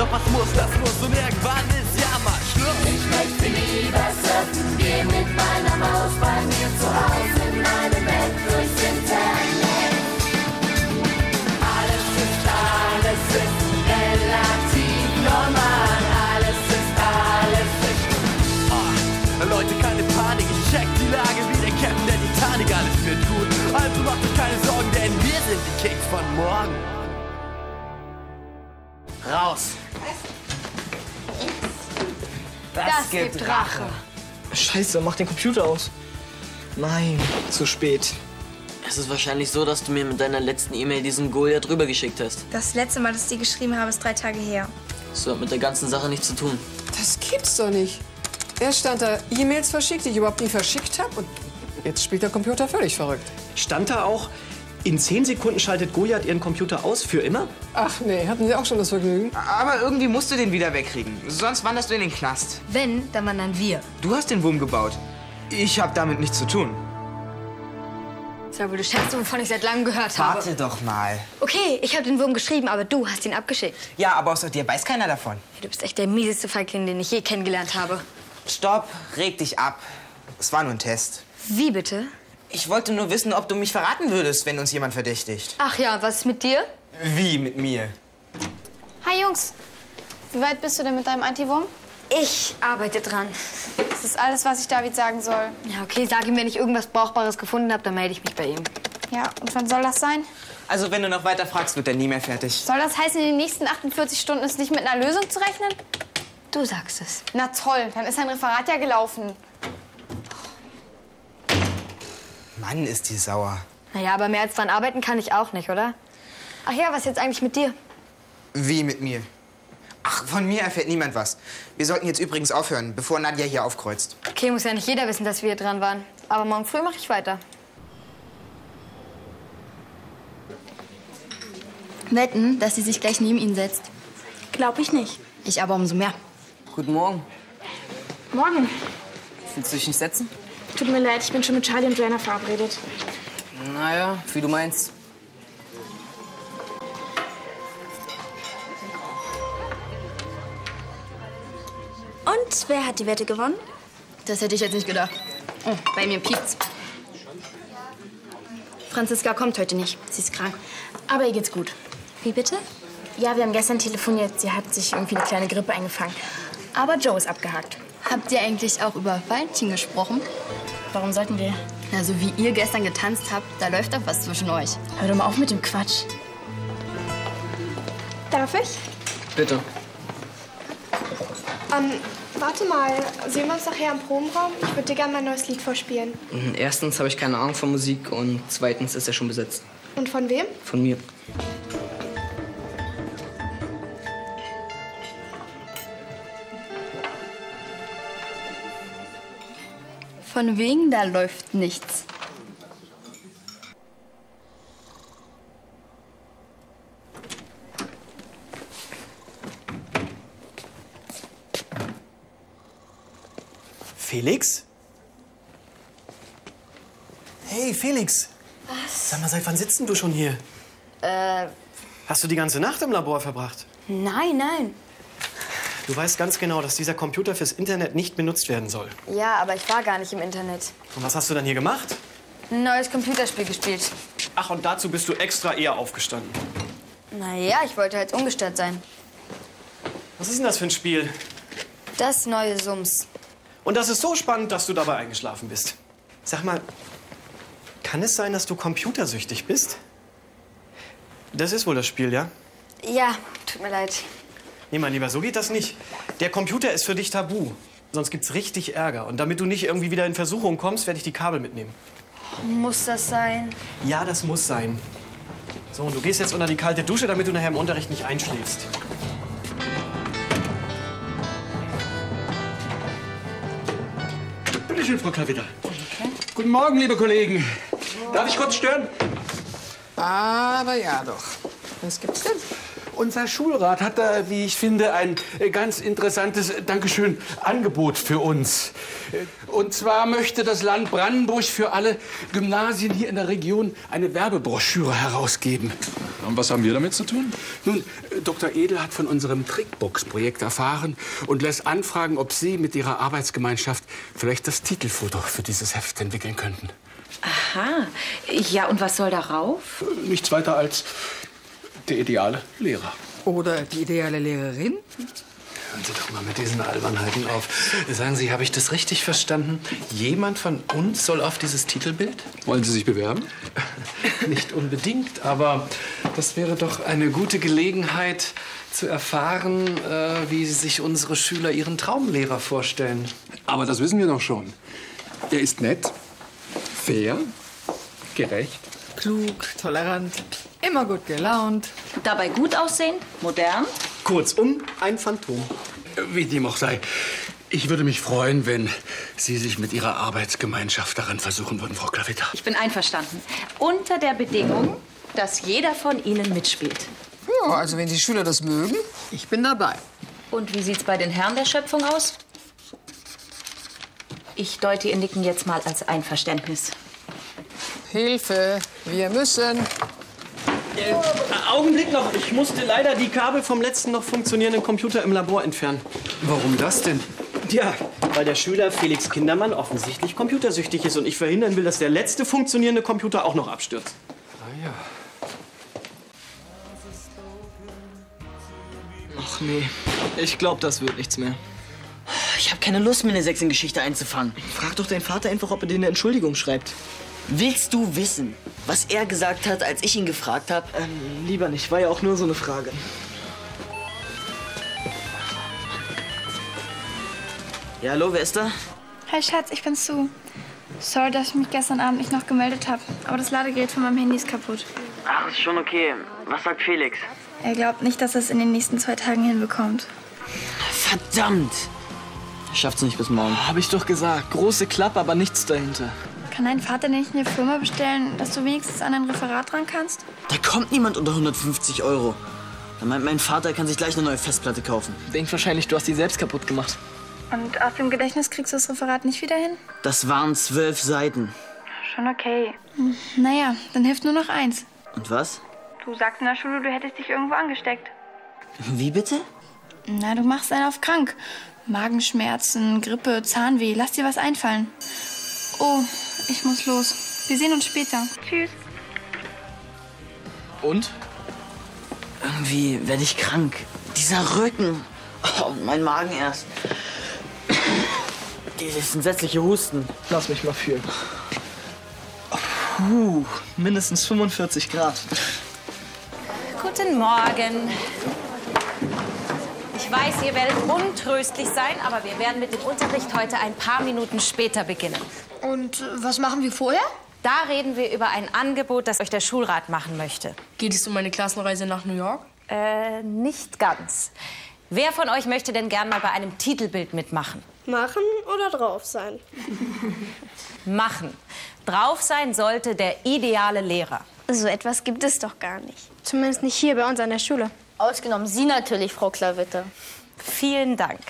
Doch was muss, das muss und irgendwann ist ja mal Schluss. Ich möchte lieber surfen gehen mit meiner Maus bei mir zu Hause in meinem Bett durchs Internet. Alles ist, alles ist relativ normal. Alles ist, alles ist. Ah, Leute, keine Panik, ich check die Lage wie der Captain der Titanic. Alles wird gut, also macht euch keine Sorgen, denn wir sind die Kicks von morgen. Raus. Das, gibt Rache. Scheiße, mach den Computer aus. Nein, zu spät. Es ist wahrscheinlich so, dass du mir mit deiner letzten E-Mail diesen Goliath rübergeschickt hast. Das letzte Mal, dass ich dir geschrieben habe, ist drei Tage her. Das hat mit der ganzen Sache nichts zu tun. Das gibt's doch nicht. Erst stand da E-Mails verschickt, die ich überhaupt nie verschickt habe. Und jetzt spielt der Computer völlig verrückt. Stand da auch, in 10 Sekunden schaltet Goliath ihren Computer aus, für immer? Ach nee, hatten Sie auch schon das Vergnügen? Aber irgendwie musst du den wieder wegkriegen. Sonst wanderst du in den Knast. Wenn, dann wandern wir. Du hast den Wurm gebaut. Ich hab damit nichts zu tun. Sag wohl, du schätzt, wovon ich seit langem gehört habe. Warte doch mal. Okay, ich habe den Wurm geschrieben, aber du hast ihn abgeschickt. Ja, aber außer dir weiß keiner davon. Du bist echt der mieseste Feigling, den ich je kennengelernt habe. Stopp, reg dich ab. Es war nur ein Test. Wie bitte? Ich wollte nur wissen, ob du mich verraten würdest, wenn uns jemand verdächtigt. Ach ja, was ist mit dir? Wie mit mir? Hi Jungs, wie weit bist du denn mit deinem Antiwurm? Ich arbeite dran. Das ist alles, was ich David sagen soll. Ja, okay, sag ihm, wenn ich irgendwas Brauchbares gefunden habe, dann melde ich mich bei ihm. Ja, und wann soll das sein? Also, wenn du noch weiter fragst, wird er nie mehr fertig. Soll das heißen, in den nächsten 48 Stunden ist nicht mit einer Lösung zu rechnen? Du sagst es. Na toll, dann ist sein Referat ja gelaufen. Mann, ist die sauer. Naja, aber mehr als dran arbeiten kann ich auch nicht, oder? Ach ja, was ist jetzt eigentlich mit dir? Wie mit mir? Ach, von mir erfährt niemand was. Wir sollten jetzt übrigens aufhören, bevor Nadja hier aufkreuzt. Okay, muss ja nicht jeder wissen, dass wir hier dran waren. Aber morgen früh mache ich weiter. Wetten, dass sie sich gleich neben ihn setzt. Glaub ich nicht. Ich aber umso mehr. Guten Morgen. Morgen. Willst du dich nicht setzen? Tut mir leid, ich bin schon mit Charlie und Joanna verabredet. Naja, wie du meinst. Und wer hat die Wette gewonnen? Das hätte ich jetzt nicht gedacht. Oh, bei mir piept's. Franziska kommt heute nicht. Sie ist krank. Aber ihr geht's gut. Wie bitte? Ja, wir haben gestern telefoniert. Sie hat sich irgendwie eine kleine Grippe eingefangen. Aber Joe ist abgehakt. Habt ihr eigentlich auch über Valentin gesprochen? Warum sollten wir? Na, so wie ihr gestern getanzt habt, da läuft doch was zwischen euch. Hör doch mal auf mit dem Quatsch. Darf ich? Bitte. Ähm, warte mal. Sehen wir uns nachher im Probenraum? Ich würde dir gerne mein neues Lied vorspielen. Erstens habe ich keine Ahnung von Musik und zweitens ist er schon besetzt. Und von wem? Von mir. Von wegen, da läuft nichts. Felix? Hey, Felix. Was? Sag mal, seit wann sitzt denn du schon hier? Äh, Hast du die ganze Nacht im Labor verbracht? nein, nein. Du weißt ganz genau, dass dieser Computer fürs Internet nicht benutzt werden soll. Ja, aber ich war gar nicht im Internet. Und was hast du dann hier gemacht? Ein neues Computerspiel gespielt. Ach, und dazu bist du extra eher aufgestanden. Naja, ich wollte halt ungestört sein. Was ist denn das für ein Spiel? Das neue Sums. Und das ist so spannend, dass du dabei eingeschlafen bist. Sag mal, kann es sein, dass du computersüchtig bist? Das ist wohl das Spiel, ja? Ja, tut mir leid. Nee, mein Lieber, so geht das nicht. Der Computer ist für dich tabu. Sonst gibt's richtig Ärger. Und damit du nicht irgendwie wieder in Versuchung kommst, werde ich die Kabel mitnehmen. Muss das sein? Ja, das muss sein. So, und du gehst jetzt unter die kalte Dusche, damit du nachher im Unterricht nicht einschläfst. Bitte schön, Frau Klavitter. Guten Morgen, liebe Kollegen. Darf ich kurz stören? Aber ja doch. Was gibt's denn? Unser Schulrat hat da, wie ich finde, ein äh, ganz interessantes äh, Dankeschön Angebot für uns. Äh, Und zwar möchte das Land Brandenburg für alle Gymnasien hier in der Region eine Werbebroschüre herausgeben. Und was haben wir damit zu tun? Nun, Dr. Edel hat von unserem Trickbox-Projekt erfahren und lässt anfragen, ob Sie mit Ihrer Arbeitsgemeinschaft vielleicht das Titelfoto für dieses Heft entwickeln könnten. Aha. Ja, und was soll darauf? Nichts weiter als der ideale Lehrer. Oder die ideale Lehrerin? Hören Sie doch mal mit diesen Albernheiten auf. Sagen Sie, habe ich das richtig verstanden? Jemand von uns soll auf dieses Titelbild? Wollen Sie sich bewerben? Nicht unbedingt, aber das wäre doch eine gute Gelegenheit zu erfahren, äh, wie sich unsere Schüler ihren Traumlehrer vorstellen. Aber das wissen wir doch schon. Er ist nett, fair, gerecht. Klug, tolerant, immer gut gelaunt. Dabei gut aussehen, modern. Kurzum, ein Phantom. Wie dem auch sei. Ich würde mich freuen, wenn Sie sich mit Ihrer Arbeitsgemeinschaft daran versuchen würden, Frau Klavitter. Ich bin einverstanden. Unter der Bedingung, dass jeder von Ihnen mitspielt. Ja, also wenn die Schüler das mögen, ich bin dabei. Und wie sieht's bei den Herren der Schöpfung aus? Ich deute Ihr Nicken jetzt mal als Einverständnis. Hilfe, wir müssen. Äh, Augenblick noch. Ich musste leider die Kabel vom letzten noch funktionierenden Computer im Labor entfernen. Warum das denn? Ja, weil der Schüler Felix Kindermann offensichtlich computersüchtig ist und ich verhindern will, dass der letzte funktionierende Computer auch noch abstürzt. Ah ja. Ach nee, ich glaube, das wird nichts mehr. Ich habe keine Lust, mir eine Sechs in Geschichte einzufangen. Frag doch deinen Vater einfach, ob er dir eine Entschuldigung schreibt. Willst du wissen, was er gesagt hat, als ich ihn gefragt habe? Ähm, lieber nicht, war ja auch nur so eine Frage. Ja, hallo, wer ist da? Hi Schatz, ich bin's Sue. Sorry, dass ich mich gestern Abend nicht noch gemeldet habe, aber das Ladegerät von meinem Handy ist kaputt. Ach, ist schon okay. Was sagt Felix? Er glaubt nicht, dass er es in den nächsten zwei Tagen hinbekommt. Verdammt! Schafft's nicht bis morgen. Hab ich doch gesagt. Große Klappe, aber nichts dahinter. Kann dein Vater nicht eine Firma bestellen, dass du wenigstens an ein Referat dran kannst? Da kommt niemand unter 150 Euro. Da meint mein Vater, er kann sich gleich eine neue Festplatte kaufen. Denkt wahrscheinlich, du hast die selbst kaputt gemacht. Und aus dem Gedächtnis kriegst du das Referat nicht wieder hin? Das waren zwölf Seiten. Schon okay. Hm, Naja, dann hilft nur noch eins. Und was? Du sagst in der Schule, du hättest dich irgendwo angesteckt. Wie bitte? Na, du machst einen auf krank. Magenschmerzen, Grippe, Zahnweh. Lass dir was einfallen. Oh, ich muss los. Wir sehen uns später. Tschüss. Und? Irgendwie werde ich krank. Dieser Rücken. Oh, und mein Magen erst. Dieses entsetzliche Husten. Lass mich mal fühlen. Puh, mindestens 45 Grad. Guten Morgen. Ich weiß, ihr werdet untröstlich sein, aber wir werden mit dem Unterricht heute ein paar Minuten später beginnen. Und äh, was machen wir vorher? Da reden wir über ein Angebot, das euch der Schulrat machen möchte. Geht es um meine Klassenreise nach New York? Äh, nicht ganz. Wer von euch möchte denn gern mal bei einem Titelbild mitmachen? Machen oder drauf sein? Machen. Drauf sein sollte der ideale Lehrer. So etwas gibt es doch gar nicht. Zumindest nicht hier bei uns an der Schule. Ausgenommen Sie natürlich, Frau Klavitter. Vielen Dank.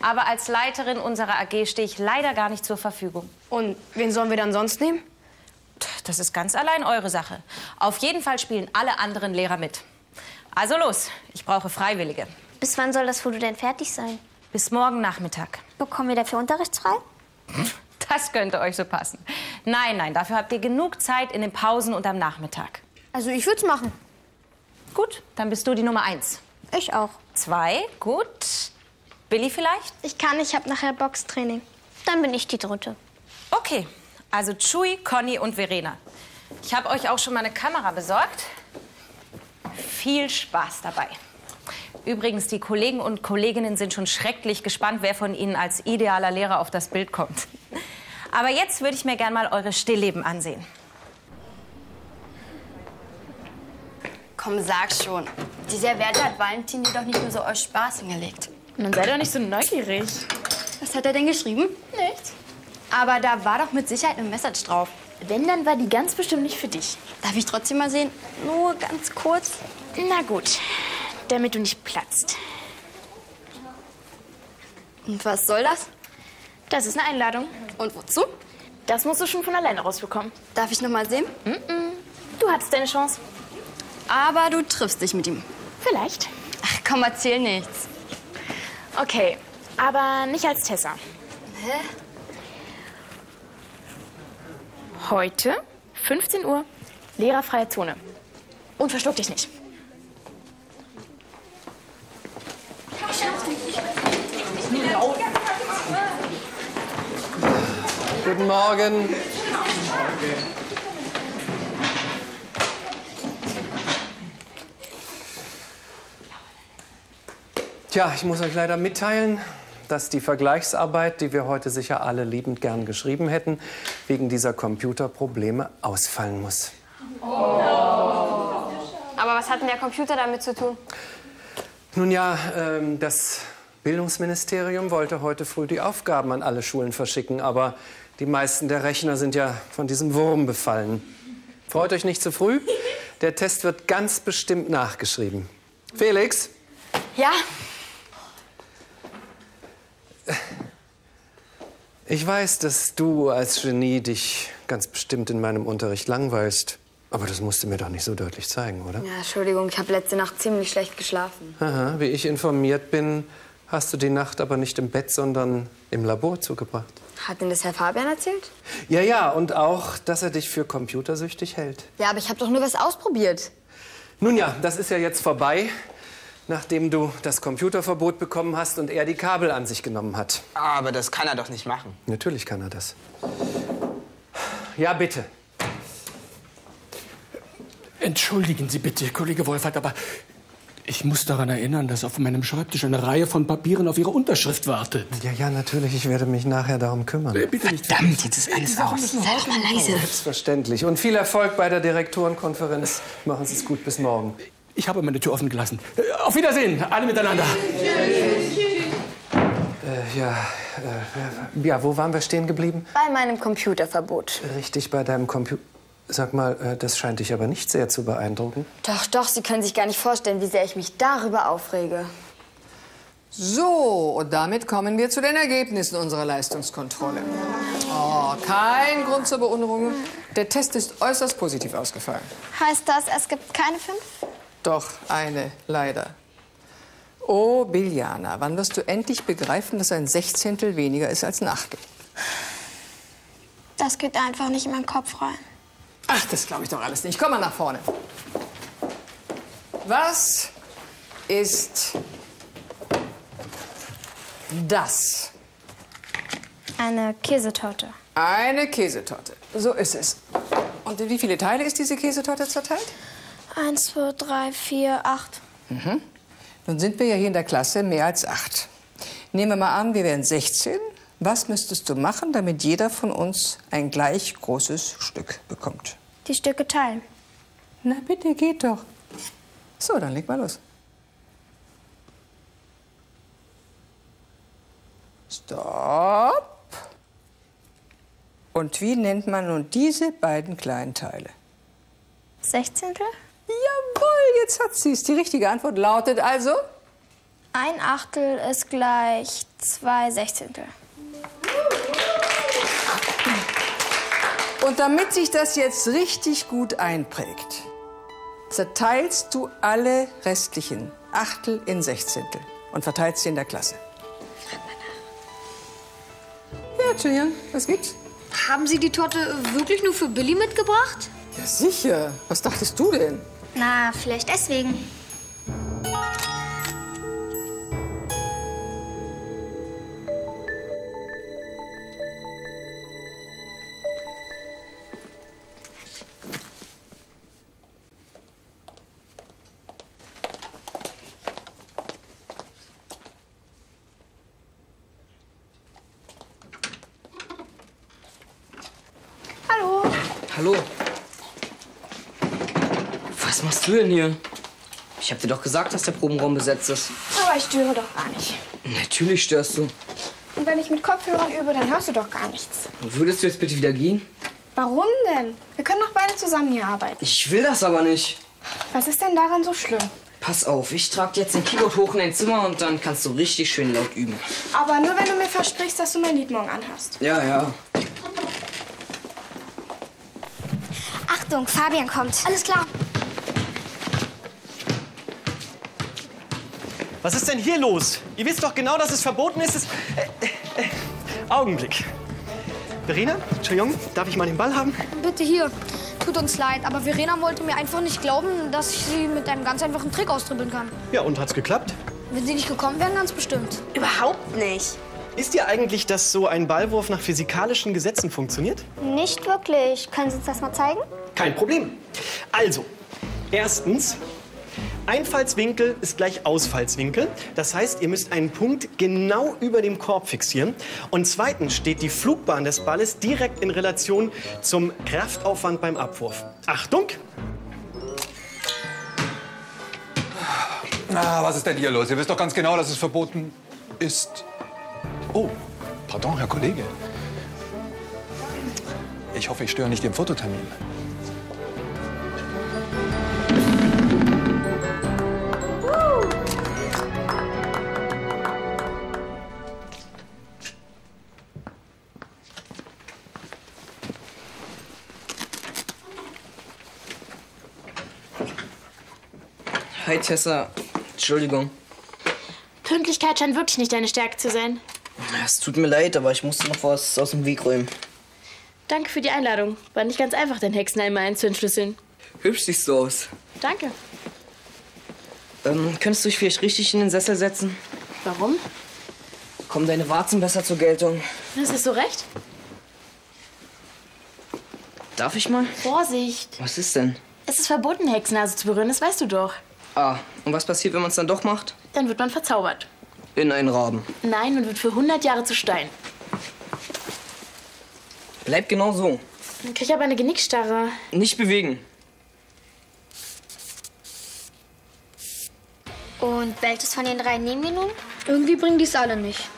Aber als Leiterin unserer AG stehe ich leider gar nicht zur Verfügung. Und wen sollen wir dann sonst nehmen? Das ist ganz allein eure Sache. Auf jeden Fall spielen alle anderen Lehrer mit. Also los, ich brauche Freiwillige. Bis wann soll das Foto denn fertig sein? Bis morgen Nachmittag. Bekommen wir dafür unterrichtsfrei? Das könnte euch so passen. Nein, nein, dafür habt ihr genug Zeit in den Pausen und am Nachmittag. Also ich würde es machen. Gut, dann bist du die Nummer eins. Ich auch. Zwei, gut. Billy vielleicht? Ich kann, ich habe nachher Boxtraining. Dann bin ich die dritte. Okay, also Chui, Conny und Verena. Ich habe euch auch schon mal eine Kamera besorgt. Viel Spaß dabei. Übrigens, die Kollegen und Kolleginnen sind schon schrecklich gespannt, wer von ihnen als idealer Lehrer auf das Bild kommt. Aber jetzt würde ich mir gern mal eure Stillleben ansehen. Komm, sag schon. Dieser Werte hat Valentin dir doch nicht nur so aus Spaß hingelegt. Dann sei doch nicht so neugierig. Was hat er denn geschrieben? Nichts. Aber da war doch mit Sicherheit eine Message drauf. Wenn, dann war die ganz bestimmt nicht für dich. Darf ich trotzdem mal sehen? Nur ganz kurz. Na gut. damit du nicht platzt. Und was soll das? Das ist eine Einladung. Und wozu? Das musst du schon von alleine rausbekommen. Darf ich noch mal sehen? Mm -mm. Du hattest deine Chance. Aber du triffst dich mit ihm. Vielleicht. Ach komm, erzähl nichts. Okay, aber nicht als Tessa. Hä? Heute, 15 Uhr, lehrerfreie Zone. Und verschluck dich nicht. Guten Morgen. Tja, ich muss euch leider mitteilen, dass die Vergleichsarbeit, die wir heute sicher alle liebend gern geschrieben hätten, wegen dieser Computerprobleme ausfallen muss. Aber was hat denn der Computer damit zu tun? Nun ja, ähm, das Bildungsministerium wollte heute früh die Aufgaben an alle Schulen verschicken, aber die meisten der Rechner sind ja von diesem Wurm befallen. Freut euch nicht zu früh. Der Test wird ganz bestimmt nachgeschrieben. Felix? Ja? Ich weiß, dass du als Genie dich ganz bestimmt in meinem Unterricht langweilst. Aber das musst du mir doch nicht so deutlich zeigen, oder? Ja, Entschuldigung, ich habe letzte Nacht ziemlich schlecht geschlafen. Aha, wie ich informiert bin, hast du die Nacht aber nicht im Bett, sondern im Labor zugebracht. Hat denn das Herr Fabian erzählt? Ja, ja, und auch, dass er dich für computersüchtig hält. Ja, aber ich habe doch nur was ausprobiert. Nun ja, das ist ja jetzt vorbei, nachdem du das Computerverbot bekommen hast und er die Kabel an sich genommen hat. Aber das kann er doch nicht machen. Natürlich kann er das. Ja, bitte. Entschuldigen Sie bitte, Kollege Wolfert, aber ich muss daran erinnern, dass auf meinem Schreibtisch eine Reihe von Papieren auf Ihre Unterschrift wartet. Ja, ja, natürlich. Ich werde mich nachher darum kümmern. Äh, bitte nicht. Verdammt, jetzt ist alles aus. Sei doch mal leise. Selbstverständlich. Und viel Erfolg bei der Direktorenkonferenz. Machen Sie es gut. Bis morgen. Ich habe meine Tür offen gelassen. Äh, Auf Wiedersehen, alle miteinander. Äh, ja, äh, ja, wo waren wir stehen geblieben? Bei meinem Computerverbot. Richtig bei deinem Computer. Sag mal, äh, das scheint dich aber nicht sehr zu beeindrucken. Doch, doch, Sie können sich gar nicht vorstellen, wie sehr ich mich darüber aufrege. So, und damit kommen wir zu den Ergebnissen unserer Leistungskontrolle. Oh, kein Grund zur Beunruhigung. Der Test ist äußerst positiv ausgefallen. Heißt das, es gibt keine fünf? Doch eine, leider. Oh, Biljana, wann wirst du endlich begreifen, dass ein Sechzehntel weniger ist als ein Achtel? Das geht einfach nicht in meinen Kopf rein. Ach, das glaube ich doch alles nicht. Komm mal nach vorne. Was ist das? Eine Käsetorte. Eine Käsetorte. So ist es. Und in wie viele Teile ist diese Käsetorte zerteilt? Eins, zwei, drei, vier, acht. Mhm. Nun sind wir ja hier in der Klasse mehr als acht. Nehmen wir mal an, wir wären 16. Was müsstest du machen, damit jeder von uns ein gleich großes Stück bekommt? Die Stücke teilen. Na bitte, geht doch. So, dann leg mal los. Stopp. Und wie nennt man nun diese beiden kleinen Teile? Sechzehntel? Jawohl, jetzt hat sie es. Die richtige Antwort lautet also Ein Achtel ist gleich zwei Sechzehntel. Und damit sich das jetzt richtig gut einprägt, zerteilst du alle restlichen Achtel in Sechzehntel und verteilst sie in der Klasse. Ja, Julian, was gibt's? Haben Sie die Torte wirklich nur für Billy mitgebracht? Ja, sicher. Was dachtest du denn? Na, vielleicht deswegen. Du denn hier? Ich hab dir doch gesagt, dass der Probenraum besetzt ist. Aber ich störe doch gar nicht. Natürlich störst du. Und wenn ich mit Kopfhörern übe, dann hörst du doch gar nichts. Würdest du jetzt bitte wieder gehen? Warum denn? Wir können doch beide zusammen hier arbeiten. Ich will das aber nicht. Was ist denn daran so schlimm? Pass auf, ich trag dir jetzt den Keyboard hoch in dein Zimmer und dann kannst du richtig schön laut üben. Aber nur, wenn du mir versprichst, dass du mein Lied morgen anhast. Ja, ja. Achtung, Fabian kommt. Alles klar. Was ist denn hier los? Ihr wisst doch genau, dass es verboten ist. Es, äh, äh, Augenblick. Verena, Entschuldigung, darf ich mal den Ball haben? Bitte hier. Tut uns leid, aber Verena wollte mir einfach nicht glauben, dass ich sie mit einem ganz einfachen Trick austribbeln kann. Ja, und hat's geklappt? Wenn sie nicht gekommen wären, ganz bestimmt. Überhaupt nicht. Ist dir eigentlich, dass so ein Ballwurf nach physikalischen Gesetzen funktioniert? Nicht wirklich. Können Sie uns das mal zeigen? Kein Problem. Also, erstens, Einfallswinkel ist gleich Ausfallswinkel. Das heißt, ihr müsst einen Punkt genau über dem Korb fixieren. Und zweitens steht die Flugbahn des Balles direkt in Relation zum Kraftaufwand beim Abwurf. Achtung! Na, was ist denn hier los? Ihr wisst doch ganz genau, dass es verboten ist. Oh, pardon, Herr Kollege. Ich hoffe, ich störe nicht Ihren Fototermin. Hi Tessa, Entschuldigung. Pünktlichkeit scheint wirklich nicht deine Stärke zu sein. Es tut mir leid, aber ich musste noch was aus dem Weg räumen. Danke für die Einladung. War nicht ganz einfach, den Hexenheimer einzuentschlüsseln. Hübsch siehst du aus. Danke. Ähm, könntest du dich vielleicht richtig in den Sessel setzen? Warum? Kommen deine Warzen besser zur Geltung? Ist das so recht? Darf ich mal? Vorsicht. Was ist denn? Es ist verboten, Hexennase zu berühren, das weißt du doch. Ah, und was passiert, wenn man es dann doch macht? Dann wird man verzaubert. In einen Raben. Nein, man wird für 100 Jahre zu Stein. Bleib genau so. Dann krieg ich aber eine Genickstarre. Nicht bewegen. Und welches von den drei nehmen wir nun? Irgendwie bringen die es alle nicht.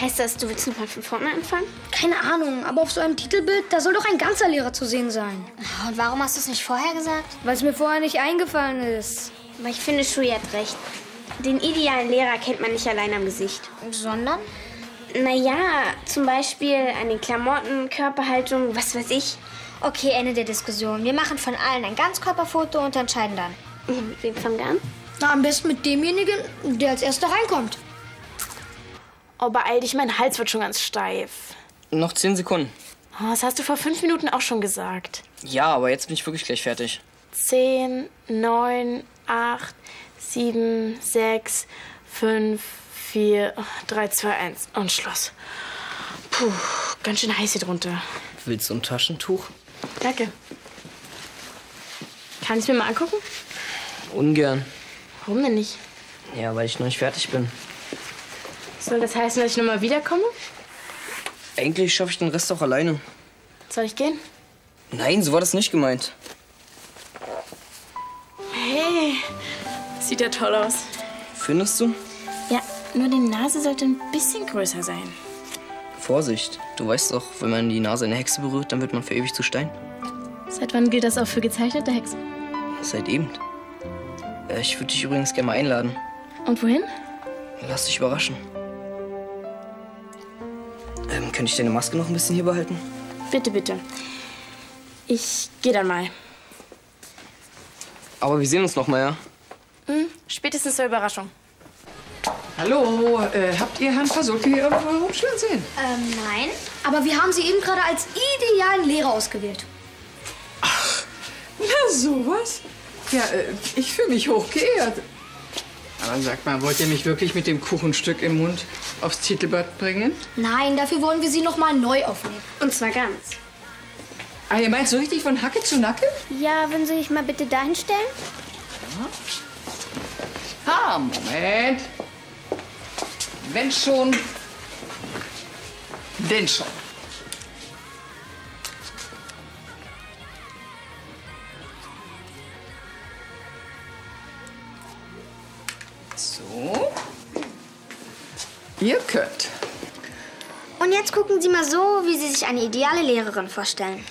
Heißt das, du willst nochmal von vorne anfangen? Keine Ahnung, aber auf so einem Titelbild, da soll doch ein ganzer Lehrer zu sehen sein. Und warum hast du es nicht vorher gesagt? Weil es mir vorher nicht eingefallen ist. Aber ich finde, Shui hat recht. Den idealen Lehrer kennt man nicht allein am Gesicht. Sondern? Naja, zum Beispiel an den Klamotten, Körperhaltung, was weiß ich. Okay, Ende der Diskussion. Wir machen von allen ein Ganzkörperfoto und entscheiden dann. Mit wem fangen wir an? Na, am besten mit demjenigen, der als erster reinkommt. Oh, beeil dich, mein Hals wird schon ganz steif. Noch zehn Sekunden. Oh, das hast du vor fünf Minuten auch schon gesagt. Ja, aber jetzt bin ich wirklich gleich fertig. Zehn, neun, acht, sieben, sechs, fünf, vier, drei, zwei, eins und Schluss. Puh, ganz schön heiß hier drunter. Willst du ein Taschentuch? Danke. Kann ich mir mal angucken? Ungern. Warum denn nicht? Ja, weil ich noch nicht fertig bin. Soll das heißen, dass ich nochmal wiederkomme? Eigentlich schaffe ich den Rest auch alleine. Soll ich gehen? Nein, so war das nicht gemeint. Sieht ja toll aus. Findest du? Ja, nur die Nase sollte ein bisschen größer sein. Vorsicht. Du weißt doch, wenn man die Nase einer Hexe berührt, dann wird man für ewig zu Stein. Seit wann gilt das auch für gezeichnete Hexen? Seit eben. Äh, Ich würde dich übrigens gerne mal einladen. Und wohin? Lass dich überraschen. Ähm, könnte ich deine Maske noch ein bisschen hier behalten? Bitte, bitte. Ich gehe dann mal. Aber wir sehen uns noch mal, ja? Hm, spätestens zur Überraschung. Hallo, äh, habt ihr Herrn Fasulke hier irgendwo herumschwirren sehen? Ähm, nein. Aber wir haben sie eben gerade als idealen Lehrer ausgewählt. Na, sowas? Ja, äh, ich fühle mich hochgeehrt. Aber sagt mal, wollt ihr mich wirklich mit dem Kuchenstück im Mund aufs Titelblatt bringen? Nein, dafür wollen wir sie noch mal neu aufnehmen. Und zwar ganz. Ah, ihr meint so richtig von Hacke zu Nacke? Ja, würden Sie sich mal bitte dahin stellen? Ah, Moment. Wenn schon, denn schon. So. Ihr könnt. Und jetzt gucken Sie mal so, wie Sie sich eine ideale Lehrerin vorstellen.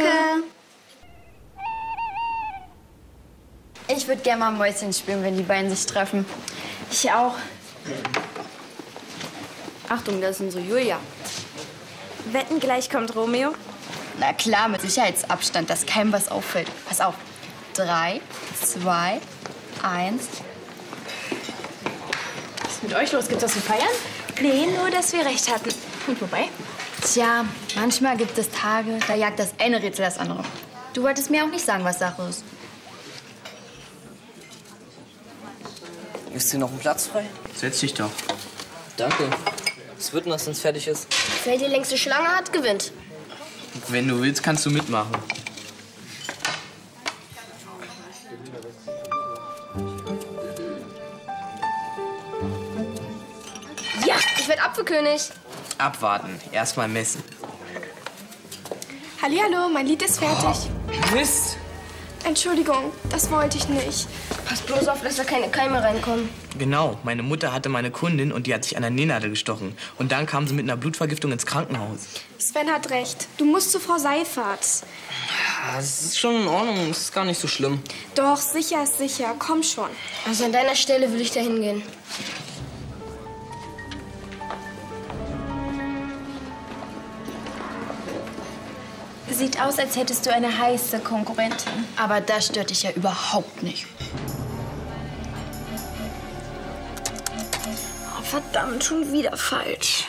Danke. Ich würde gerne mal Mäuschen spielen, wenn die beiden sich treffen. Ich auch. Achtung, das ist unsere Julia. Wetten, gleich kommt Romeo? Na klar, mit Sicherheitsabstand, dass keinem was auffällt. Pass auf. Drei, zwei, eins. Was ist mit euch los? Gibt's was zu feiern? Nee, nur, dass wir recht hatten. Und wobei? Tja, manchmal gibt es Tage, da jagt das eine Rätsel das andere. Du wolltest mir auch nicht sagen, was Sache ist. Ist hier noch ein Platz frei? Setz dich doch. Danke. Es wird noch, sonst fertig ist. Wer die längste Schlange hat, gewinnt. Wenn du willst, kannst du mitmachen. Ja, ich werde Apfelkönig. Abwarten. Erstmal messen. Hallihallo, mein Lied ist fertig. Mist! Entschuldigung, das wollte ich nicht. Pass bloß auf, dass da keine Keime reinkommen. Genau, meine Mutter hatte meine Kundin und die hat sich an der Nähnadel gestochen. Und dann kam sie mit einer Blutvergiftung ins Krankenhaus. Sven hat recht. Du musst zu Frau Seifert. Ah, Das ist schon in Ordnung, es ist gar nicht so schlimm. Doch, sicher ist sicher. Komm schon. Also an deiner Stelle würde ich da hingehen. Sieht aus, als hättest du eine heiße Konkurrentin. Aber das stört dich ja überhaupt nicht. Oh, verdammt, schon wieder falsch.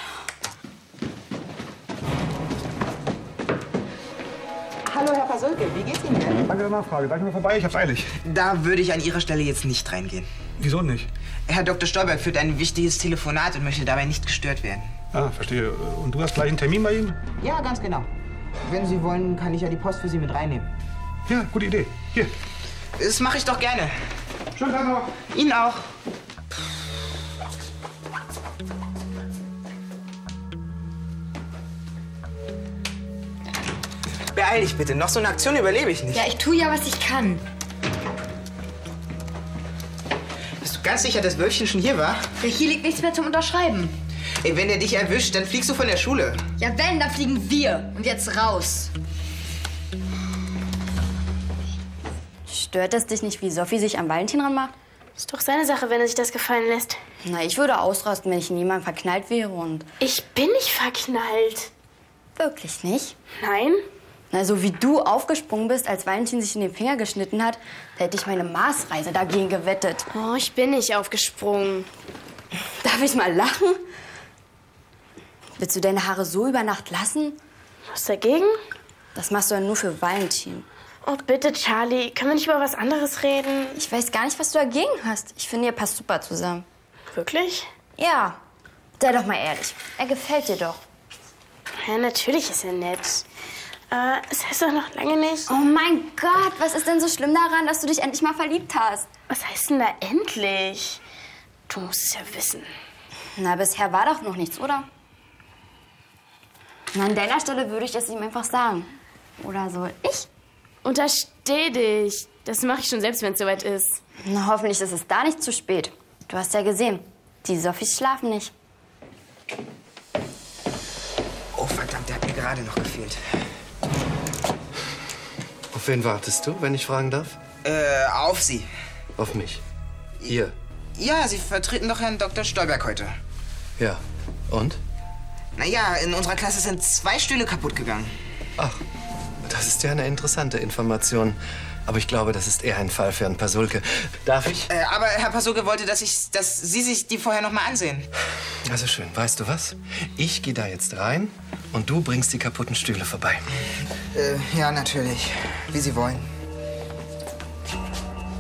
Hallo, Herr Pasulke, wie geht's Ihnen denn? Danke der Nachfrage. Gleich mal vorbei, ich hab's eilig. Da würde ich an Ihrer Stelle jetzt nicht reingehen. Wieso nicht? Herr Dr. Stolberg führt ein wichtiges Telefonat und möchte dabei nicht gestört werden. Ah, verstehe. Und du hast gleich einen Termin bei ihm? Ja, ganz genau. Wenn Sie wollen, kann ich ja die Post für Sie mit reinnehmen. Ja, gute Idee. Hier. Das mache ich doch gerne. Schönen Tag noch. Ihnen auch. Beeil dich bitte. Noch so eine Aktion überlebe ich nicht. Ja, ich tue ja, was ich kann. Bist du ganz sicher, dass Wölfchen schon hier war? Ja, hier liegt nichts mehr zum Unterschreiben. Ey, wenn der dich erwischt, dann fliegst du von der Schule. Ja, wenn, dann fliegen wir. Und jetzt raus. Stört es dich nicht, wie Sophie sich am Valentin ranmacht? Ist doch seine Sache, wenn er sich das gefallen lässt. Na, ich würde ausrasten, wenn ich in jemanden verknallt wäre und... Ich bin nicht verknallt. Wirklich nicht? Nein? Na, so wie du aufgesprungen bist, als Valentin sich in den Finger geschnitten hat, da hätte ich meine Marsreise dagegen gewettet. Oh, ich bin nicht aufgesprungen. Darf ich mal lachen? Willst du deine Haare so über Nacht lassen? Was dagegen? Das machst du ja nur für Valentin. Oh, bitte, Charlie. Können wir nicht über was anderes reden? Ich weiß gar nicht, was du dagegen hast. Ich finde, ihr passt super zusammen. Wirklich? Ja. Sei doch mal ehrlich. Er gefällt dir doch. Ja, natürlich ist er nett. Äh, es heißt doch noch lange nicht. Oh mein Gott, was ist denn so schlimm daran, dass du dich endlich mal verliebt hast? Was heißt denn da endlich? Du musst es ja wissen. Na, bisher war doch noch nichts, oder? Na, an deiner Stelle würde ich es ihm einfach sagen. Oder so. Ich? Untersteh dich. Das mache ich schon selbst, wenn es soweit ist. Na, hoffentlich ist es da nicht zu spät. Du hast ja gesehen, die Sophies schlafen nicht. Oh, verdammt, der hat mir gerade noch gefehlt. Auf wen wartest du, wenn ich fragen darf? Äh, auf Sie. Auf mich. Hier. Ja, Sie vertreten doch Herrn Dr. Stolberg heute. Ja. Und? Naja, in unserer Klasse sind zwei Stühle kaputt gegangen. Ach, das ist ja eine interessante Information. Aber ich glaube, das ist eher ein Fall für Herrn Pasulke. Darf ich? Äh, aber Herr Pasulke wollte, dass, ich, dass Sie sich die vorher noch mal ansehen. Also schön. Weißt du was? Ich gehe da jetzt rein und du bringst die kaputten Stühle vorbei. Äh, ja, natürlich. Wie Sie wollen.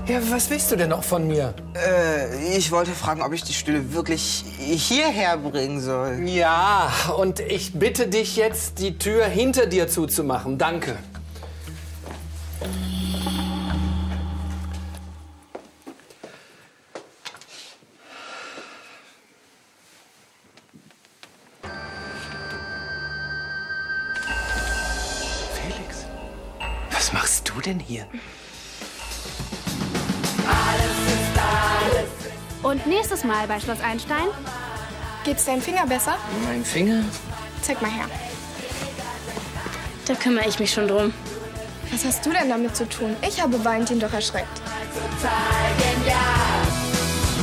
Ja, was willst du denn auch von mir? Äh, ich wollte fragen, ob ich die Stühle wirklich hierher bringen soll. Ja, und ich bitte dich jetzt, die Tür hinter dir zuzumachen. Danke. Felix, was machst du denn hier? Und nächstes Mal bei Schloss Einstein. Geht's deinen Finger besser? Mein Finger? Zeig mal her. Da kümmere ich mich schon drum. Was hast du denn damit zu tun? Ich habe Valentin doch erschreckt. Total genial.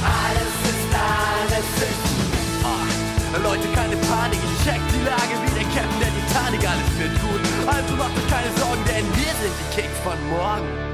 Alles ist alles ist. Ah, Leute, keine Panik, ich check die Lage wie der Captain der Titanic, alles wird gut. Also macht euch keine Sorgen, denn wir sind die Kicks von morgen.